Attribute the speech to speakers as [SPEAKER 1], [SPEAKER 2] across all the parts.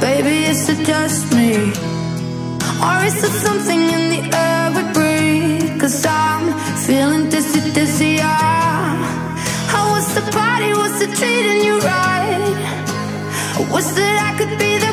[SPEAKER 1] baby, is it just me? Or is it something in the air we breathe? Cause I'm feeling dizzy, dizzy, yeah How was the party, was it treating you right? I wish that I could be the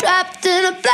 [SPEAKER 1] trapped in a black